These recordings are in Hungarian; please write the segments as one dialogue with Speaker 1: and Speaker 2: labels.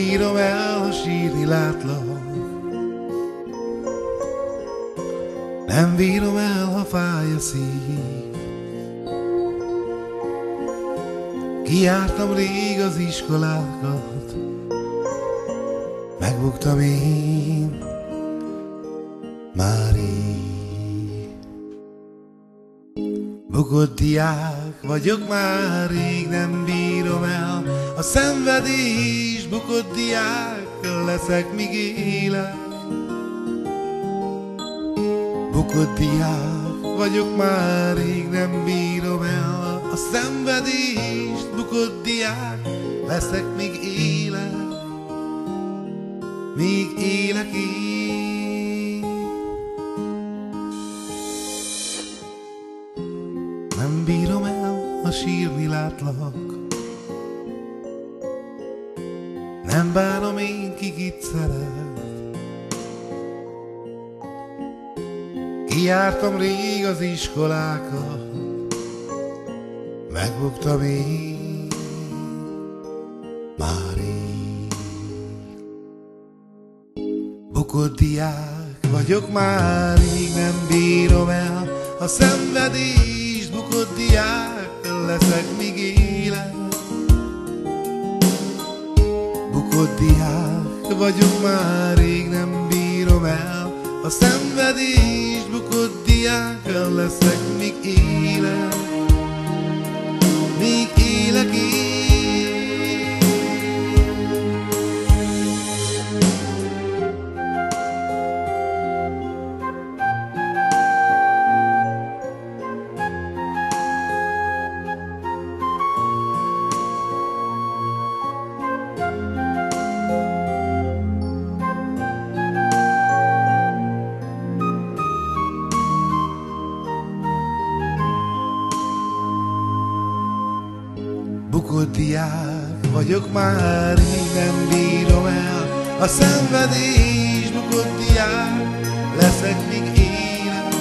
Speaker 1: Bírom el, ha sírni látlak. Nem bírom el, ha fáj a szív. Kiártam rég az iskolákat. Megbuktam én Már így. Bukott diák vagyok már rég Nem bírom el a szenvedés Bukott diák leszek, míg élek. Bukott diák vagyok már rég Nem bírom el a szenvedést. Bukott diák leszek, míg élek. Míg élek én. Nem bírom el, ha sírni látlak Nem bánom én, ki kit szeret Kijártam rég az iskolákat. Megbuktam én Már én Bukott diák vagyok már rég Nem bírom el a szenvedést. Bukott diák leszek, míg élek Bukott diák vagyok már rég Nem bírom el. A szenvedést Bukott diák leszek, míg élek Bukott diák vagyok már, rég nem bírom el a szenvedés. Bukott diák leszek, míg élek.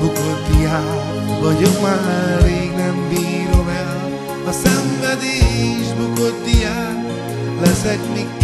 Speaker 1: Bukott diák vagyok már, rég nem bírom el a szenvedés. Bukott diák leszek, míg